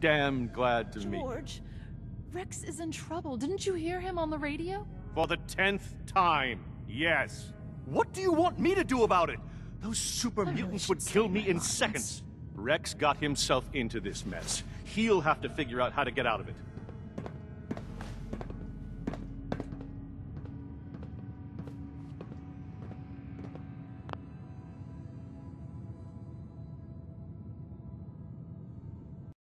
damn glad to meet. George, Rex is in trouble. Didn't you hear him on the radio? For the tenth time, yes. What do you want me to do about it? Those super I mutants really would kill me in seconds. Rex got himself into this mess. He'll have to figure out how to get out of it.